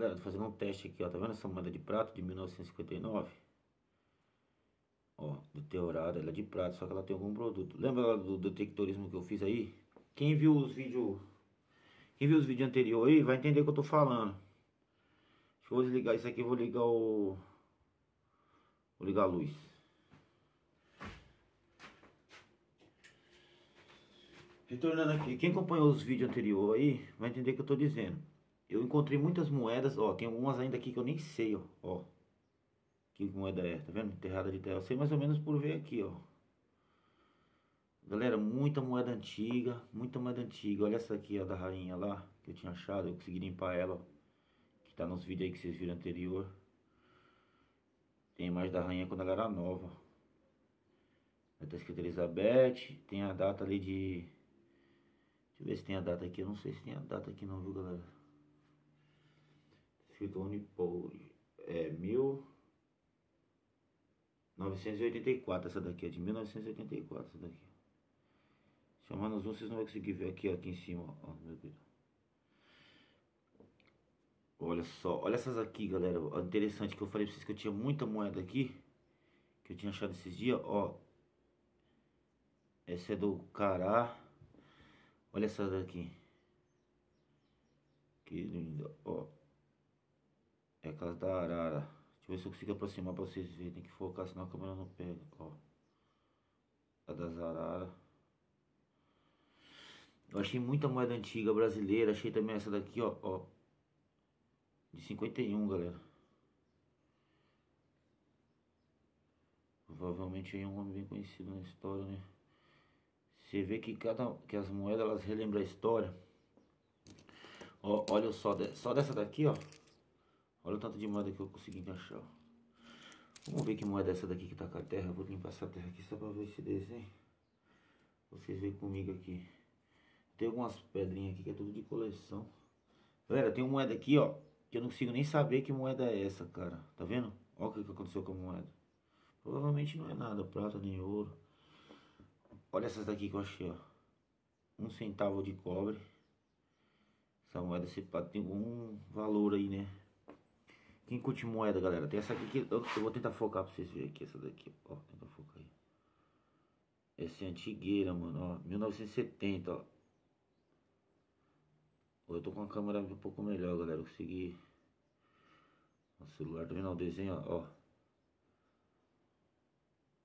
Galera, tô fazendo um teste aqui, ó. Tá vendo essa moeda de prata de 1959? Ó, deteriorada, ela é de prata, só que ela tem algum produto. Lembra do detectorismo que eu fiz aí? Quem viu os vídeos... Quem viu os vídeos anteriores aí vai entender o que eu tô falando. Deixa eu desligar isso aqui, vou ligar o... Vou ligar a luz. Retornando aqui, quem acompanhou os vídeos anteriores aí vai entender o que eu tô dizendo. Eu encontrei muitas moedas, ó, tem algumas ainda aqui que eu nem sei, ó, ó. Que moeda é, tá vendo? Enterrada de terra. Eu sei mais ou menos por ver aqui, ó. Galera, muita moeda antiga, muita moeda antiga. Olha essa aqui, ó, da rainha lá, que eu tinha achado. Eu consegui limpar ela, ó. Que tá nos vídeos aí que vocês viram anterior. Tem imagem da rainha quando ela era nova. Aí tá escrito Elizabeth. Tem a data ali de... Deixa eu ver se tem a data aqui. Eu não sei se tem a data aqui não, viu, galera? Escrito Unipole. É, mil... 984 essa daqui, é de 1984 essa daqui. Chamando um, vocês não vão conseguir ver aqui, aqui em cima, ó, meu Deus. Olha só, olha essas aqui, galera. Interessante que eu falei pra vocês que eu tinha muita moeda aqui. Que eu tinha achado esses dias, ó. Essa é do Cará. Olha essa daqui. Que linda, ó. É a casa da Arara. Deixa eu ver se eu consigo aproximar pra vocês verem. Tem que focar, senão a câmera não pega. Ó. A da Zarara. Eu achei muita moeda antiga brasileira. Achei também essa daqui, ó. ó de 51, galera. Provavelmente é um homem bem conhecido na história, né? Você vê que cada que as moedas elas relembram a história. Ó, olha só, só dessa daqui, ó. Olha o tanto de moeda que eu consegui encaixar. Vamos ver que moeda é essa daqui que tá com a terra. vou limpar essa terra aqui só pra ver esse desenho. Vocês veem comigo aqui. Tem algumas pedrinhas aqui que é tudo de coleção. Galera, tem uma moeda aqui, ó. Que eu não consigo nem saber que moeda é essa, cara. Tá vendo? Olha o que aconteceu com a moeda. Provavelmente não é nada, prata nem ouro. Olha essas daqui que eu achei, ó. Um centavo de cobre. Essa moeda se tem algum valor aí, né? Quem curte moeda, galera? Tem essa aqui que eu, eu vou tentar focar pra vocês verem aqui. Essa daqui, ó. Tenta focar aí. Essa é antigueira, mano, ó. 1970, ó. Eu tô com a câmera um pouco melhor, galera. Eu consegui... O celular, tá vendo o desenho, ó.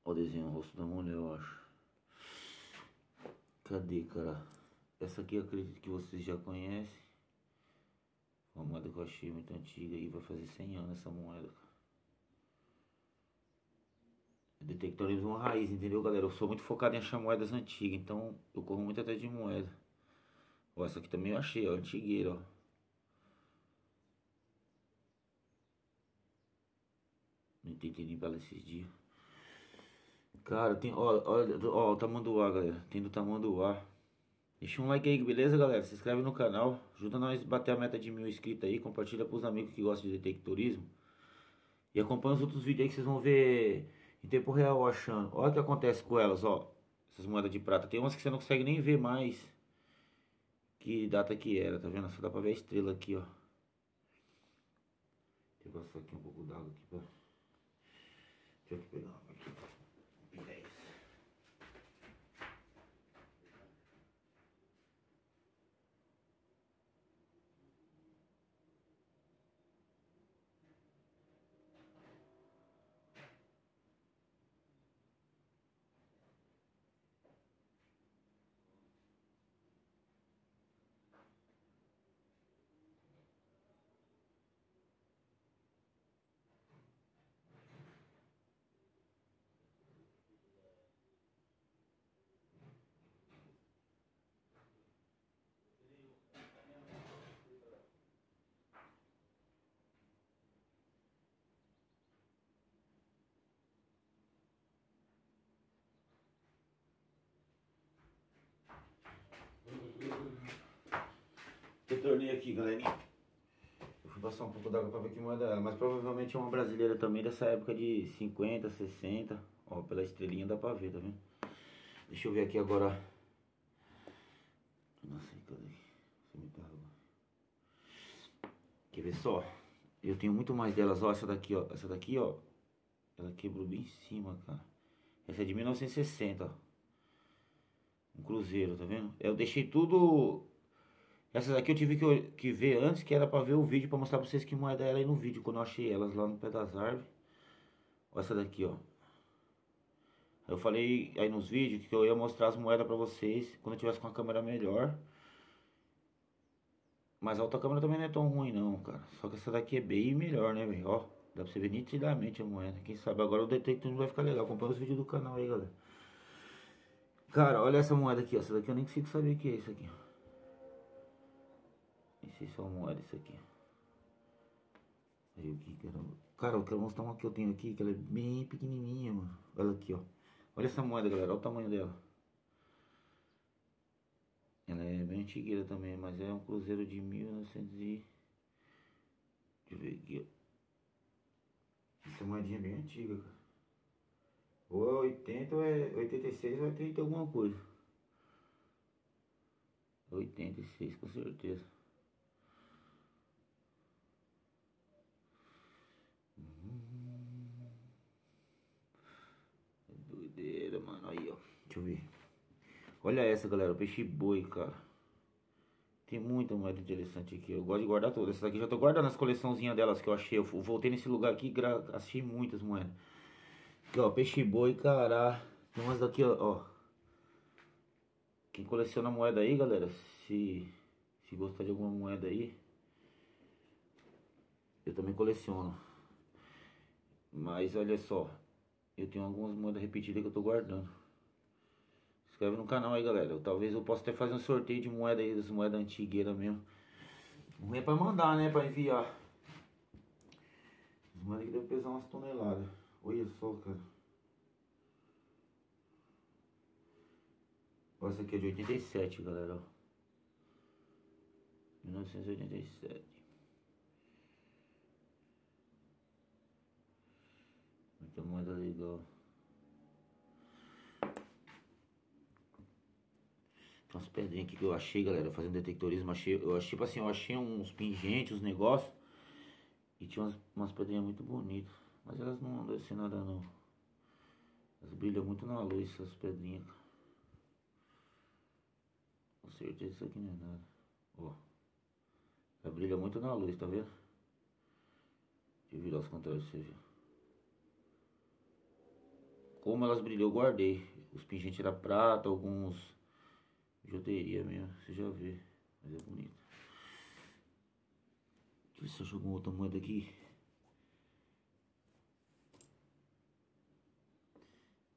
Ó o desenho, o rosto da mulher, eu acho. Cadê, cara? Essa aqui eu acredito que vocês já conhecem. Uma moeda que eu achei muito antiga e vai fazer 100 anos essa moeda, cara. Detectorismo raiz, entendeu, galera? Eu sou muito focado em achar moedas antigas, então eu corro muito atrás de moeda. Ó, essa aqui também eu achei, ó, antigueira, ó. Não nem pra ela esses dias. Cara, tem, ó, olha, ó, o tamanho do ar, galera. Tem do tamanho do ar. Deixa um like aí, beleza, galera? Se inscreve no canal. Ajuda nós a bater a meta de mil inscritos aí. Compartilha pros amigos que gostam de detectorismo. E acompanha os outros vídeos aí que vocês vão ver em tempo real achando. Olha o que acontece com elas, ó. Essas moedas de prata. Tem umas que você não consegue nem ver mais. Que data que era, tá vendo? Só dá pra ver a estrela aqui, ó. Deixa eu passar aqui um pouco d'água aqui pra... Deixa eu pegar uma aqui. 10. Retornei aqui, galerinha. Eu fui passar um pouco d'água pra ver que moeda era. Mas provavelmente é uma brasileira também dessa época de 50, 60. Ó, pela estrelinha dá pra ver, tá vendo? Deixa eu ver aqui agora. Nossa, cadê? Você me Quer ver só? Eu tenho muito mais delas, ó, essa daqui, ó, essa daqui, ó, ela quebrou bem em cima, cara. Essa é de 1960, ó. Um cruzeiro, tá vendo? Eu deixei tudo... Essas aqui eu tive que, que ver antes, que era pra ver o vídeo, pra mostrar pra vocês que moeda era aí no vídeo, quando eu achei elas lá no pé das árvores. Olha essa daqui, ó. Eu falei aí nos vídeos que eu ia mostrar as moedas pra vocês quando eu tivesse com a câmera melhor. Mas a outra câmera também não é tão ruim não, cara. Só que essa daqui é bem melhor, né, velho? Ó, dá pra você ver nitidamente a moeda. Quem sabe agora o detector vai ficar legal. Acompanha os vídeos do canal aí, galera. Cara, olha essa moeda aqui, ó. Essa daqui eu nem consigo saber o que é isso aqui. Nem sei se é uma moeda isso aqui. Aí o que caramba. Cara, eu quero mostrar uma que eu tenho aqui, que ela é bem pequenininha, mano. Olha aqui, ó. Olha essa moeda, galera. Olha o tamanho dela. Ela é bem antigueira também, mas é um cruzeiro de 1900 e... Deixa eu ver aqui, ó. Essa moedinha é bem antiga, cara. Ou é 80 ou é 86 ou é 30 alguma coisa. 86 com certeza. Hum. É doideira, mano. Aí, ó. Deixa eu ver. Olha essa, galera, peixe boi, cara. Tem muita moeda interessante aqui. Eu gosto de guardar todas. Essas aqui já tô guardando as coleçãozinhas delas que eu achei. Eu voltei nesse lugar aqui e achei muitas moedas. Aqui, ó, peixe boi, cara. Tem umas daqui, ó. Quem coleciona moeda aí, galera, se, se gostar de alguma moeda aí, eu também coleciono. Mas olha só, eu tenho algumas moedas repetidas que eu tô guardando. Inscreve no canal aí, galera. Talvez eu possa até fazer um sorteio de moeda aí, das moedas antigueiras mesmo. Não é pra mandar, né? Pra enviar. As moedas aqui devem pesar umas toneladas. Olha só, cara. Essa aqui é de 87, galera. 1987. Muita moeda legal. umas pedrinhas aqui que eu achei, galera, fazendo detectorismo. Achei, eu achei, tipo assim, eu achei uns pingentes, uns negócios. E tinha umas, umas pedrinhas muito bonitas. Mas elas não devem ser nada não. Elas brilham muito na luz, essas pedrinhas. Com certeza isso aqui não é nada. Ó. Ela brilha muito na luz, tá vendo? Deixa eu virar os contrários você ver. Como elas brilham, eu guardei. Os pingentes era prata, alguns Joderia mesmo, você já vê. Mas é bonito. Deixa eu ver se eu jogo outra moeda aqui.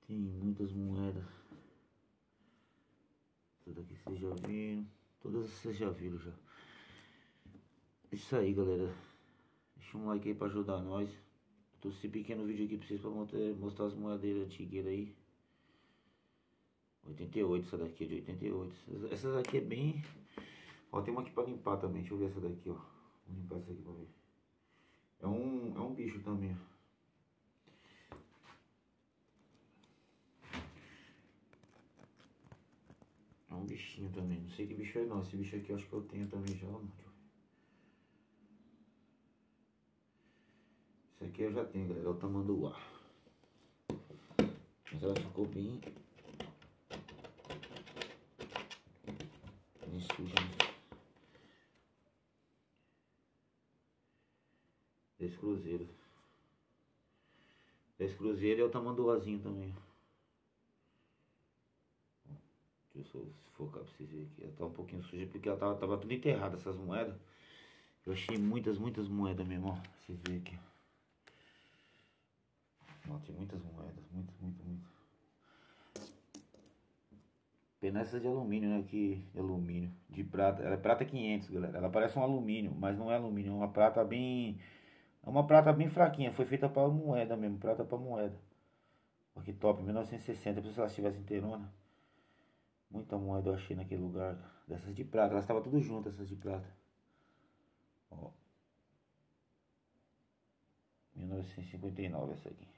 Tem muitas moedas. Essa daqui vocês já viram. Todas vocês já viram já. Isso aí, galera. Deixa um like aí pra ajudar nós. Tô esse pequeno vídeo aqui pra vocês pra mostrar as moedeiras antigas aí. 88, essa daqui é de 88. Essa daqui é bem... Ó, tem uma aqui pra limpar também. Deixa eu ver essa daqui, ó. Vou limpar essa aqui pra ver. É um, é um bicho também, É um bichinho também. Não sei que bicho é não. Esse bicho aqui eu acho que eu tenho também já. Não. Esse aqui eu já tenho, galera. É o tamanduá. Mas ela ficou bem suja. Dez cruzeiros. Dez cruzeiros é o tamanduazinho também. Deixa eu focar pra vocês verem aqui. Ela tá um pouquinho suja porque ela tava, tava tudo enterrada essas moedas. Eu achei muitas, muitas moedas mesmo, ó. Vocês verem aqui. Ó, tem muitas moedas, muitas, muitas, muitas. Pena essa de alumínio, né? Que alumínio, de prata. Ela é prata 500, galera. Ela parece um alumínio, mas não é alumínio. É uma prata bem... É uma prata bem fraquinha. Foi feita para moeda mesmo. Prata para moeda. Olha que top. 1960. Se ela estivesse inteirona. Muita moeda eu achei naquele lugar. Dessas de prata. Elas estavam tudo juntas, essas de prata. Ó. 1959 essa aqui.